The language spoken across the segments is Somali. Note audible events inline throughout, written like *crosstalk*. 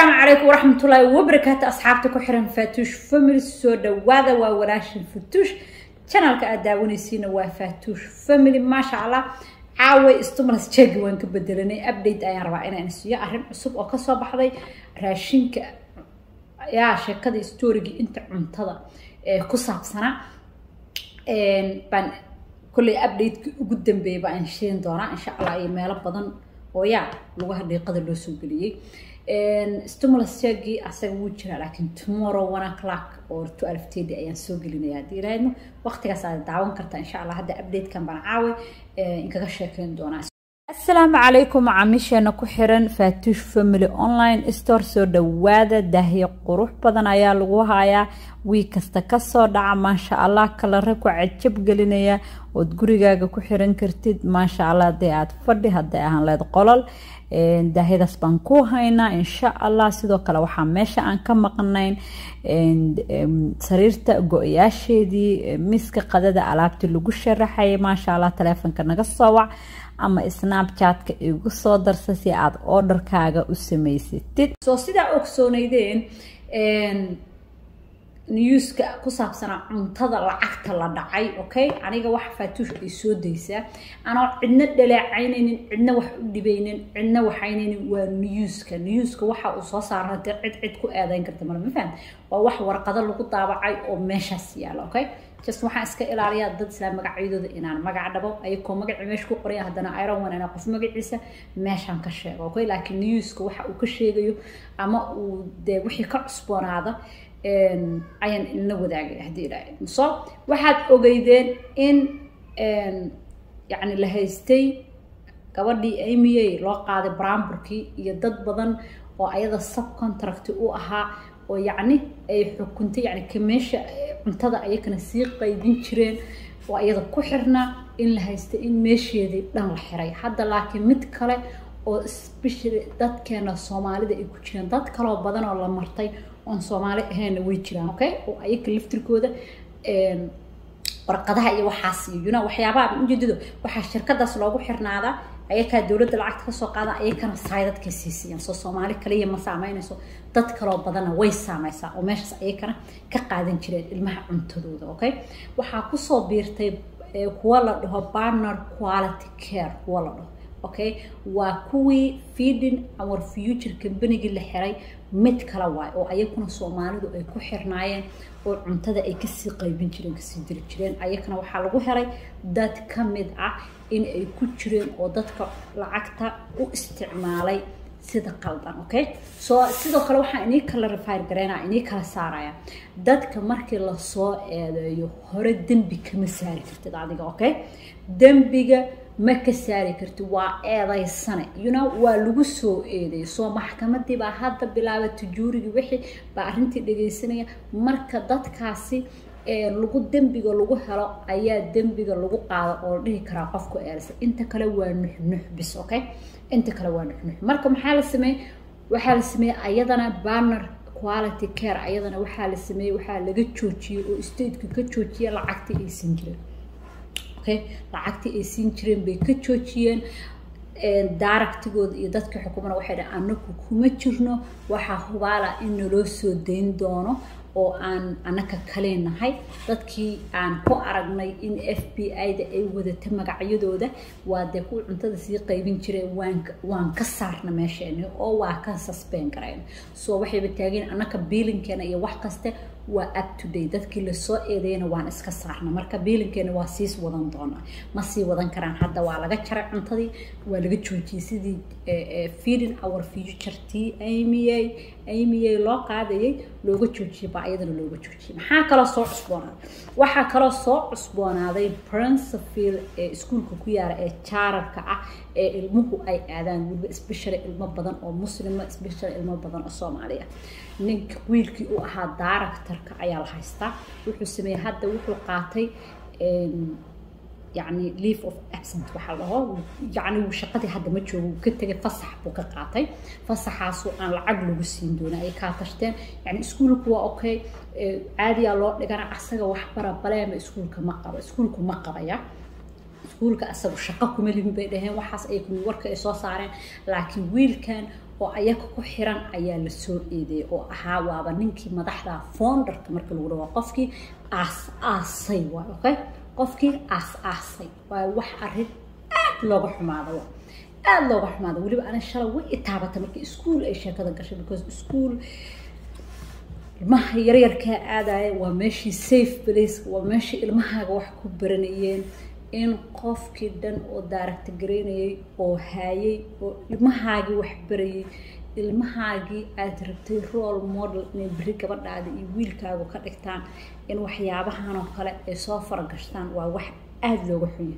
asalaamu calaykum waraxmatullaahi wabarakaatu asxaabta ku xiran faatuush family soo dhawaada waa walaashin fatuush janalka aad daawanaysiina waa faatuush family. Maasha allah caaway stumulus jegi waan ka bedelanay update ayaan rabaa inaan siiyo arrin cusub oo ka soo baxday. Raashinka yaa sheekadii storygii inta cuntada ee ku saabsanaa baan kolley updateki ugu dambeeyay baan sheegin doonaa. Insha allah iyo meelo badan oo yaa lugaha dhiiqada loo soo geliyey stimulus jagi asaga wuu jiraa laakiin tomorrow one o'clock oo thirty ayaan soo gelinaya haddii ilaahayno waqtigaas aad daawan kartaa insha allah hadda updatekan baan caawe inkaga sheekeyn doonaa asalaamu calaykum macaamiisheena ku xiran faatuush family online store. Soo dhawaada daahiye qurux badan ayaa lagu hayaa. Wii kasta ka soo dhaca maasha allah kalare ku cajab gelinaya. Ood gurigaaga ku xiran kartid maasha allah hadday aad fadhi hadday ahaan leed qolol. Daahiyadaas baan ku haynaa insha allah sidoo kale waxaa meesha aan ka maqnayn sariirta go-yaasheedii miska qadada alaabtii lagu sharaxayay. Maasha allah taleefonka naga soo wac ama snapchatka igu soo darsa si aad orderkaaga u samaysatid. Soo sidaa ogsooneydeen newska ku saabsanaa cuntada lacagta la dhacay okay? Aniga wax faatuush ay soo daysaa anoo cidna dhaleecaynaynin cidna wax u dhibaynin cidna waxaynaynin waa newska. Newska waxa uu soo saaran hadee cid cid ku eedayn karta male ma fahan waa wax warqado lagu daabacay oo meeshaas yaalla okay just waxaan iska ilaaliyaa dad islaa magacyadooda inaan magac dhabo ayakoo magacii meesha ku qoraya. Haddana iron one inaa qof magaciisa meeshaan ka sheego okay? Laakiin newska waxa uu ka sheegayo ama uu dee wixii ka cusboonaada ayaan ilna wadaagay haddii ilaahay so waxaad ogeydeen in yacni la haystay gabadhii amiyey loo qaaday bramburkii iyo dad badan oo ayada subcontract u ahaa oo yacni ay xukuntay yani kameesha cuntada ayakana sii qaybin jireen oo ayada ku xirnaa in la haystay in meesheedii dhan la xiray. Hadda laakiin mid kale oo especially dadkeena soomaalida ay ku jireen dad kaloo badan oo la martay oon soomaali ahaynna way jiraan okay? Oo ayaka laftirkooda warqadaha iyo waxaas iyo waxyaabaha ujeedado waxaa shirkadaas loogu xirnaadaa ayakaa dowladda lacagta ka soo qaada ayakana saydadkay siisiyaan soo soomaali kaliya ma saameynayso. Dad kaloo badanna way saameysaa oo meeshaas ayakana ka qaadan jireen ilmaha cuntadooda okay? Waxaa ku soo biirtay kuwa la dhaho partner quality care kuwa la dhaho okay? Waa kuwii feeding our future combanygii la xiray. Mid kale waay oo ayakuna soomaalidu ay ku xirnaayeen oo cuntada ay ka sii qaybin jireen ka sii diri jireen. Ayakana waxaa lagu helay dad ka mid ah in ay ku jireen oo dadka lacagta u isticmaalay sida qaldan okay? Soo sidoo kale waxaa inii kala rafaar gareynaa inii kala saaraya. Dadka markii la soo eedeeyo hore dembi kama saari kartid adiga okay? Dembiga ma ka saari karti waa eedaysane know waa lagu soo eedeey soo maxkamadii baa hadda bilaaba tujuurigii wixii baa arrintii dhegaysanaya marka dadkaasi lagu dembiga lagu helo ayaa dembiga lagu qaado oo dhihi karaa qofku eedaysa inta kale waa nuxnux bis okay? Inta kale waa nuxnux marka maxaa la sameeyey? Waxaa la sameeyey ayadana banner quality care. Ayadana waxaa la sameeyey waxaa laga joojiyey oo stateka ka joojiya lacagtii aysan jirin lacagtii ay siin jireen bay ka joojiyeen. Daaragtigooda iyo dadka xukumana waxay dhahen anaku kuma jirno waxaa hubaala in naloo soo dayn doono oo aan anaka kaleenahay. Dadkii aan ku aragnay in f b i-da ay wadata magacyadooda waa dee kuwa cuntada sii qaybin jireen waan ka saarna meesheeni oo waa ka susbain garayn. Soo waxayba taageen anaka biilinkeena iyo wax kaste waa up to day dadkii la soo eedeeyana waan iska saarna marka biilinkeena waa siis wadan doonaa ma sii wadan karaan. Hadda waa laga jaray cuntadii waa laga joojiyey sidii feeding our future t amiya amiya loo qaadayay looga joojiyay baa iyadana looga joojiyay. Maxaa kaloo soo cusboonaaday? Waxaa kaloo soo cusboonaaday principal ee iskuulka ku yaara ee jaararka ah ee ilmuhu ay aadaan weliba especially ilmo badan oo muslima especially ilmo badan oo soomaaliya. Ninka wiilkii u ahaa daaractarka ayaa la haystaa. Wuxuu sameeyey hadda wuxuu qaatay yani leave of absent waxaa la dhaho yani shaqadii hadda ma joogo ka tegay fasax buu ka qaatay. Fasaxaasu aan lacag lagu siin doona ay kaa tashteen. Yani iskuulku waa okay caadiyaa loo dhigana asaga waxbara baleema iskuulka ma qaba iskuulku ma qabaya. Iskuulka asagu shaqo kuma lihin bay dhaheen waxaas ay warka ay soo saareen. Laakiin wiilkan oo ayaga ku xiran ayaa la soo eedeeyay oo ahaa waaba ninkii madaxda founderka marka lagu dhawa qofkii aas aasay waay okay qofkii aas aasay. Waa wax arrin aad looga xumaado. Waa aada looga xumaado. Weliba ana shalay way itaabatay markii iskuol ay sheekada gashay because iskuol ilmaha yaryarkaa aadaya waa meeshii safe place waa meeshii ilmahaaga wax ku baranayeen. In qofkii dhan oo daaragta garaynayay oo haayay oo ilmahaagii wax barayay ilmahaagii aada rabtay role model inay beri gabadhaada iyo wiilkaagu ka dhigtaan in waxyaabahan oo kale ay soo faragashtaan waa wax aada looga xunya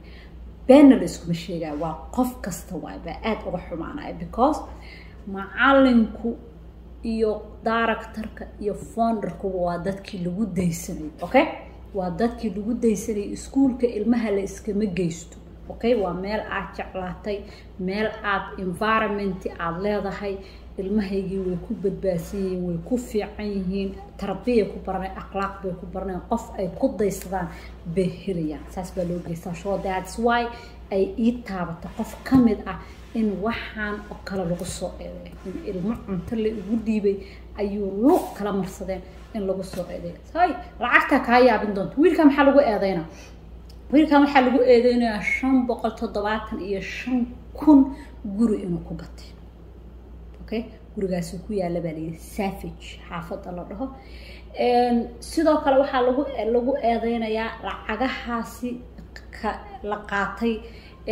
beenna la iskuma sheegaa waa qof kasta waay baa aada uga xumaanaya because macalinku iyo daaractarka iyo founderkuba waa dadkii lagu daysanay okay? Waa dadkii lagu daysanayay iskuulka ilmaha la iskama geysto okay? Waa meel aad jeclaatay meel aad environment aada leedahay ilmahaygii way ku badbaadsan yihiin way ku fiican yihiin tarbiyay ku baranay akhlaaq bay ku baranayaan qof ay ku daysadaan bay helayaan saas baa loo geystaa. Show that's why ay ii taabato. Qof ka mid ah in waxaan oo kale lagu soo eedeeyo in ilmo cunto la igu dhiibay ayuu luuq kala marsadeen in lagu soo eedeeyo hay lacagtaa kaa yaabin doonta wiilkan maxaa lagu eedeynaa? Wiilkan waxaa lagu eedeynayaa shan boqol toddobaatan iyo shan kun guri inuu ku gatay okay? Gurigaasi ku yaalla baa layidhi savage xaafadda la dhaho. Sidoo kale waxaa lagu lagu eedeynayaa lacagahaasi ka la qaatay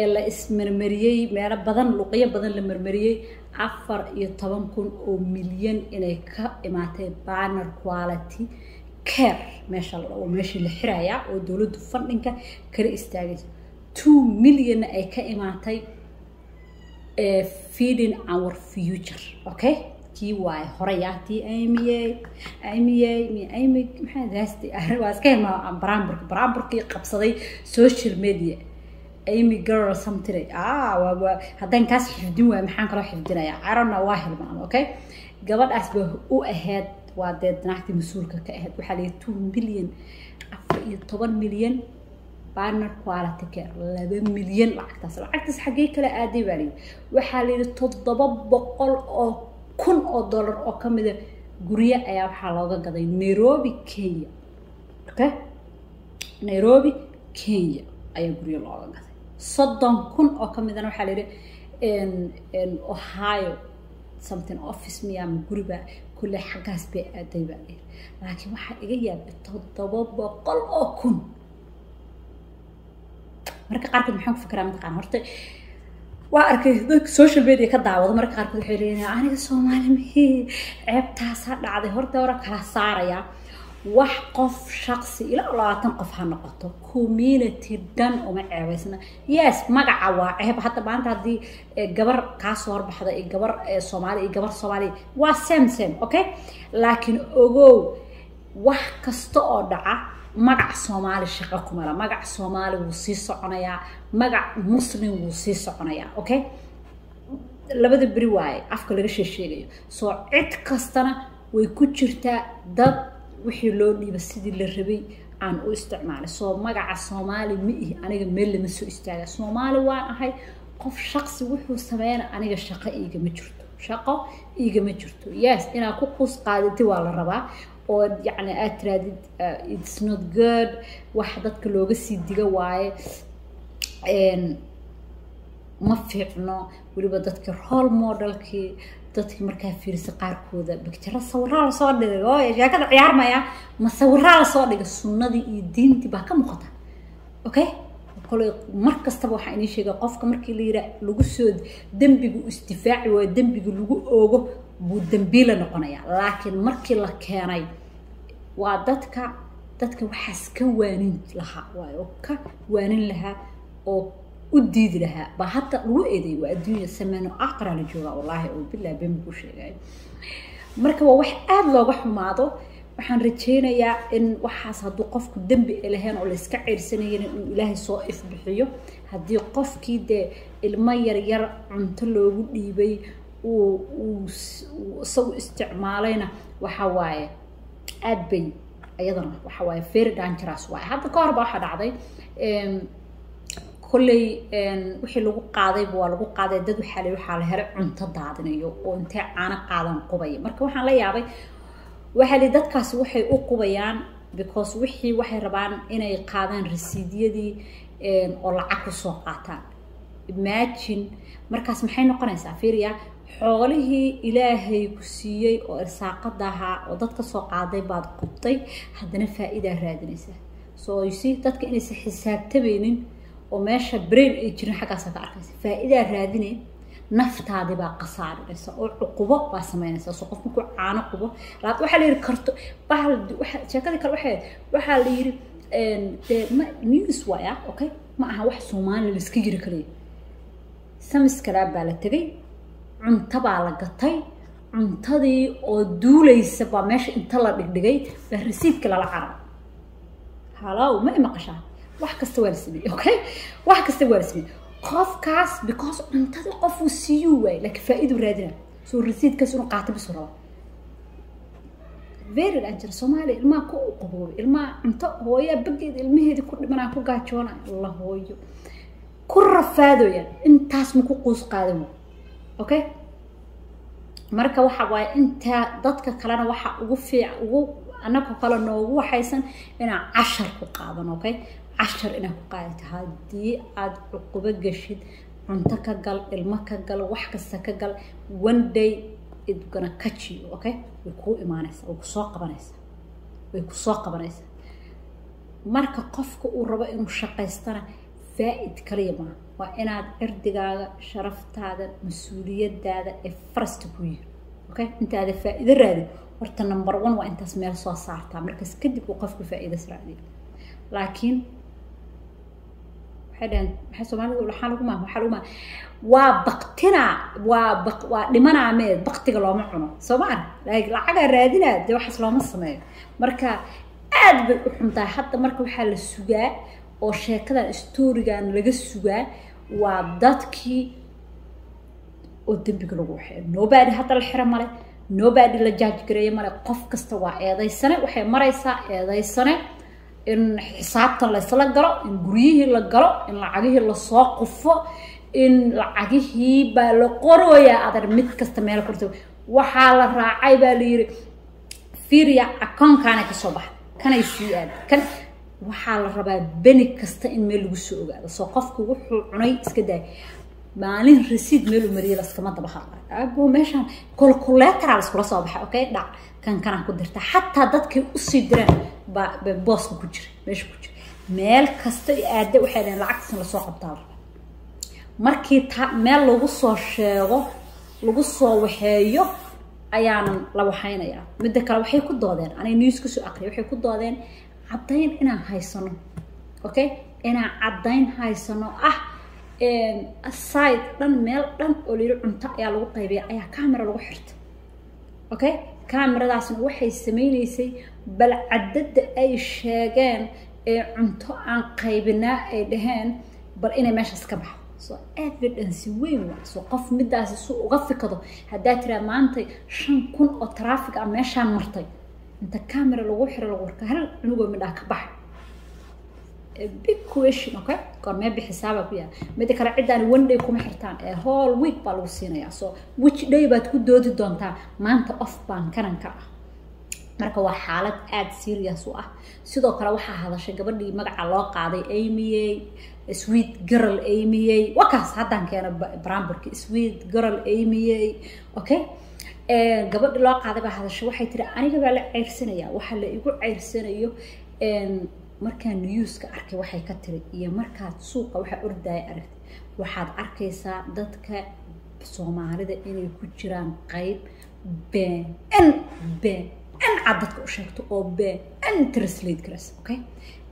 ee la ismarmariyey meelo badan luqyo badan la marmariyey afar iyo toban kun oo milyan inay ka imaatay banner quality care. Meesha la dhaho meeshii la xirayaa oo dowladdu fundinka kala istaagaysa. Two millionna ay ka imaatay feeding our future okay? Tii waaye horaya tii aimiye mi aimi maxaa daasti *laughs* waa qabsaday social media amy girl something ah waa haddaan kaas xifdin waay maxaan kaloo xifdinayaa carona waa hilmaan okay? Gabadhaas ba u ahayd waa dee danaxtii mas'uulka ka ahayd waxaa layihi two million afar iyo toban milyan banner quality care laba milyan lacagtaas. Lacagtaas xaggee kala aaday baa layidhi. Waxaa layidhi toddoba boqol oo kun oo dollar oo ka mida guryo ayaa waxaa looga gaday nairobi kenya. Okay nairobi kenya ayaa guryo looga gaday. Soddon kun oo ka midana waxaa layidhi ohio something office miyaama guriba kulle xaggaas bay aaday baa layidhi. Laakiin waxaa iga yaabay toddoba boqol oo kun marka qaarkood maxaan ku fikiraa mataqaan horta waa arkay dadka social media ka daawado marka qaarkood waxay leeyihiin aniga soomaali mihii ceebtaasaa dhacday. Horta hore kala saarayaa wax qof shaqsi ilaa labaatan qof ha noqoto. Community dhan uma ceebaysna. Yes magaca waa ceeb. Hadda maanta haddii gabar kaa soo horbaxda iyo gabar soomaali iyo gabar soomaaliya waa same same okay? Laakiin ogow wax kasta oo dhaca magac soomaali shaqo kumala magac soomaali wuu sii soconayaa magac muslim wuu sii soconayaa okay? Labada beri waaye afka laga sheesheegayo soo cid kastana way ku jirtaa dad wixii loo dhiiba sidii la rabay aan u isticmaalay soo magaca soomaali ma ihi aniga meel lama soo istaaga. Soomaali waan ahay qof shaqsi wuxuu sameeyana aniga shaqo iigama jirto. Shaqo iigama jirto. Yes inaad ku quus qaadati waa la rabaa oo yacni aad tiraadid its not good wax dadka looga sii diga waaye ma fiicno weliba dadkii role modelkii dadkii markaa fiirisa qaarkooda bictiro sawiraa la soo dhigay oo sheekada ciyaarmaya ma sawiraa la soo dhigay sunnadii iyo diintii baa ka muuqata okay? Kole mar kastaba waxaa inii sheega qofka markii la yiraa lagu soo dembigu isdifaaci waayo dembiga lagu oogo buu dembiila noqonayaa laakiin markii la keenay waa dadka dadka waxaas ka waanin lahaa waayo oo ka waanin lahaa oo u diidi lahaa. Baa hadda lagu eeday waa adduunya sameeno aqra la joogaa wallaahi oo bilaa been buu sheegay. Marka waa wax aada looga xumaado waxaan rajaynayaa in waxaas hadduu qofku dembi lahayn oo layska ceyrsanayeen inuu ilaahay soo ifbixiyo. Haddii qofkii dee ilmo yaryar cunto loogu dhiibay uu isagu isticmaalayna waxa waaye aad bay iyadana waxa waaye very dangerous waaye. Hadda ka hor ba waxaa dhacday kolley wixii lagu qaadayba waa lagu qaaday dad waxaa la waxaa la helay cunto daadinayo oo intee caano qaadan qubaya marka waxaan la yaabay waxaa dadkaasi waxay u qubayaan because wixii waxay rabaan inay qaadaan rasiidyadii oo lacag ku soo qaataan. Imagine markaas maxay noqonaysaa fiiriya xoolihii ilaahay ku siiyey oo irsaaqada ahaa oo dad ka soo qaaday baad qubtay haddana faa-idaa raadinaysaa so you see dadka inaysan xisaabtamaynin oo meesha brain ay jirin xaggaasa ka arkaysa. Faa-idaa raadinay naftaadi baa khasaarinaysa oo cuqubo baa samaynaysa. So qof markuu caano qubo waxaa la yidhi karto sheekadii kale waxay waxaa la yidhi dee ma news waaya okay? Ma aha wax soomaali laiska jiri kaliya samis kalaa baa la tegay cunto baa la gatay cuntadii oo duulaysa baa meesha inta la dhigdhigay baa rasiidka lala carab halow ma imaqashaa wax kasta waa la sameeyey okay? Wax kasta waa la sameeyey. Qofkaas because cuntadii qofuu siiyuu waay laakiin faa-idu raadina. Soo rasiidkaas inuu qaata bisu raba very dangerous soomaaliya ilmaha ku qaboobay ilmaha cunto hooyaa bageeda ilmaheedii ku dhimanaa ku gaajoona la hooyo. Ku rafaadoya intaas ma ku quus qaadan okay marka waxa waaye intaa dadka kalena waxa ugu fiic ugu annaga kale noogu waxaysan inaan cashar ku qaadan okay cashar inaad ku qaadato. Haddii aada cuqubo geshid cunto ka gal ilmo ka gal wax kasta ka gal one day it gonna catch okay way kuu imaanaysaa way ku soo qabanaysaa way ku soo qabanaysaa. Marka qofka uu rabo inuu shaqaystana faa-id kaliya maa waa inaad cirdigaaga sharaftaada mas'uuliyadaada ee farasta ku yihi okay? Intaada faa-iido raadin horta number one waa intaas meel soo saartaa. Markaas kadib uu qofku faa-iidas laakiin waxay dhaheen maa waxaa lagu maa waa baktinaa waa baq waa dhimanaa meed. Baktiga looma cuno. Soo ma lacagaa raadinaa dee waxaas looma sameeyo. Marka aad bay u xuntahay hadda marka waxaa la sugaa oo sheekadan storigan laga sugaa waa dadkii oo dembiga lagu waxeeyo nobody hadda la xiro male nobody la jaaji gareeyo male. Qof kasta waa eedaysane waxay maraysaa eedaysane in xisaabtan laysla galo in guryihii la galo in lacagihii la soo qufo in lacagihii baa la qorooyaa. Adar mid kasta meel korta waxaa la raacay baa la yiri firia akoonkaana ka soo baxa. Kanay sii aada kan waxaa la rabaa beni kasta in meel lagu soo ogaado. Soo qofku wuxuu cunay iska daay. Maalin rasiid meeluu mariyay laskama daba hadlay abo meeshaan kolkuleetaraa laiskula soo baxay okay? Dhac kan kanaan ku dirta. Xataa dadkay u sii direen baa booska ku jira meesha ku jira meel kasta aade waxay dhaheen lacagtaasna la soo qabtaa. Markii ta meel lagu soo sheego lagu soo waxeeyo ayaanan la waxaynayaa. Midda kale waxay ku doodeen anay news ka soo aqriya waxay ku doodeen caddayn inaan haysano okay inaan caddayn haysano ah side dhan meel dhan oo layidhi cunto ayaa lagu qaybiya ayaa camera lagu xirta okay cameradaasna waxay sameynaysay bal caddada ay sheegeen ee cunto aan qaybinaa ay dhaheen bal inay meeshaas ka baxo so evidence weyn waa so qof midaasi su uga fikado haddaa tiraa maanta shan kun oo traffic ah meeshaan martay inta camera lagu xiro lagu warka hal cunugoo midhaa ka baxay big question okay? Goormee bixisaabaa ku yaalla midda kale ciddaan one day kuma xirtaan. Ee whole week baa lagu siinayaa. So which day baad ku doodi doontaa? Maanta off baan kananka ah. Marka waa xaalad aada serious u ah. Sidoo kale waxaa hadashay gabadhii magaca loo qaaday amiyey sweet girl amiyey wakaas haddaan keena bramburki sweet girl amiyey okay gabadhi loo qaaday baa hadashay waxay tiri aniga baa la ceyrsanayaa waxaa la igu ceyrsanayo markaa newska arkay waxay ka tiri iyo markaad suuqa waxaa ordaya aragtay waxaad arkaysaa dadka soomaalida inay ku jiraan qayb been been cad dadka u sheegto oo been translate garaysa okay?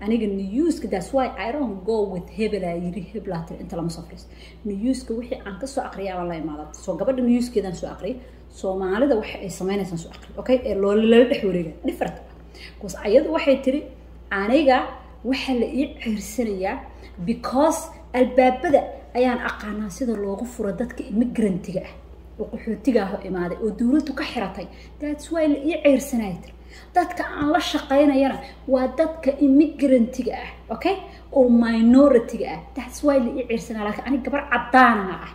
Aniga newska that's why I don't go with hebelaa yiri hebelaa tiri inta lama soo fariiso newska wixii aan ka soo aqriyaa baan la imaada soo gabadha newskeedaan soo aqriyay soomaalida waxa ay samaynaysaa soo aqri okay? Ee loola lala dhex wareega different. Because ayadu waxay tiri aniga waxaa la ii ceersanayaa because albaabada ayaan aqaanaa sida loogu furo dadka immigrantiga ah oo qaxootigaaho imaaday oo dowladdu ka xiratay. That's why la ii ceyrsanaya tir. Dadka aan la shaqaynayana waa dadka immigrantiga ah okay? Oo minority-ga ah. That's why la ii ceyrsanaya laakiin aniga gabar caddaanaha ah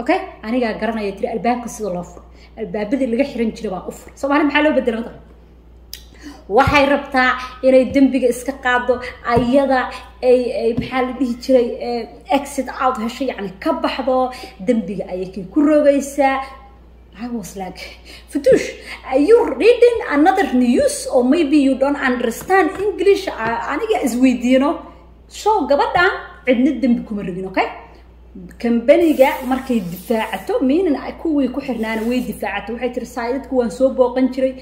okay anigaa garanaya tiri albaabka sida loo furo albaabadii laga xiran jiray baan u furay soomaali maxaa loo bedela waddanka waxay rabtaa inay dembiga iska qaado ayada ay ay maxaa la dhihi jiray exit out hesho yacni ka baxdo dembiga ayay kay ku rogaysaa I was like, Fatush, are you reading another news or maybe you don't understand English? Aniga is with you. So gabadhan cidna dembi kuma rogin, okay? Kambaniga markay difaacato miinan kuwii ku xirnaana way difaacato. Waxay tiri saayidadku waan soo booqan jiray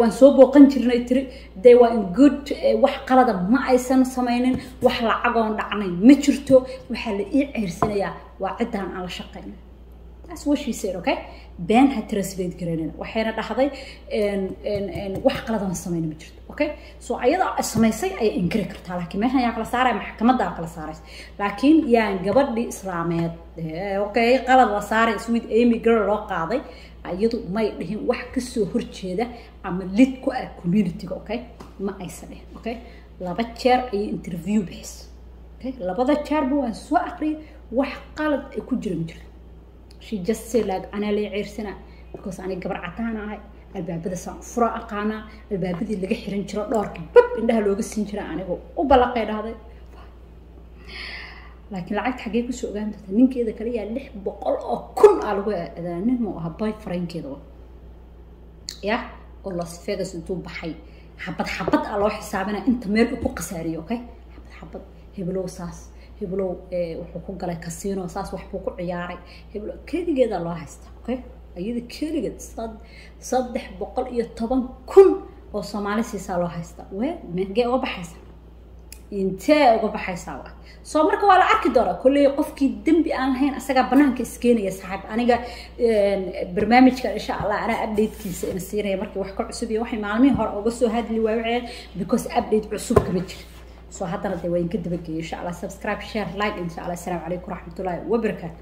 waan soo booqan jirnay tiri they were in good wax qalada ma aysan samaynin wax lacagoon dhacnay ma jirto waxaa la ii ceyrsanayaa waa ciddaan aan la shaqaynin that's what she said okay? Been ha translate garanayna waxayna dhahday wax qaladan samayna ma jirto okay? So ayada samaysay ayay inkiri kartaa laakiin meeshan yaa kala saaraya maxkamaddaa kala saaraysa. Laakiin yaan gabadhii islaameed okay qalad la saaray sweet amy girl loo qaaday iyadu may dhihin wax ka soo horjeeda ama lid ku ah community-ga okay? Ma aysan dhihin okay? Laba jeer ayay interview bixisay okay? Labada jeerba waan soo aqriyay wax qalad ay ku jira ma jirto like anaa lay ceyrsanaa because aniga gabar cadaan ahay albaabada saan fura aqaanaa albaabadii laga xiran jiro dhowrka bab indhaha looga siin jira anigoo u ballaqay dhahday laakiin lacagta xaggee ku soo ogaan doonta ninkeeda kale yaa lix boqol oo kun aa lagu eedaa nin muu ahaa boyfriendkeeda wa. Ya oo las vegas intuu baxay. Xabad xabad aa loo xisaabinaa inta meel uu ku khasaariyo okay? Xabad xabad heblow saas heblow wuxuu ku galay casino saas wax buu ku ciyaaray. Heblow keligeeda loo haystaa okay? Ayada keligeed saddex boqol iyo toban kun oo soomaali siisaa loo haystaa we megee uga baxaysaa intee uga baxaysaa wa soo marka waa la arki doonaa kolley qofkii dembi aan lahayn asagaa banaanka iskeenaya saaxiib aniga barnaamijka insha allah anaa updatekiisa ina siinaya markii wax ka cusub iyo waxay maalmihii hore uga soo hadli waawaceen because update cusub kama jira soo haddana dee waa inka dabageeya insha allah subscribe share like. Insha allah asalaamu calaykum waraxmatullaahi wabarakaatu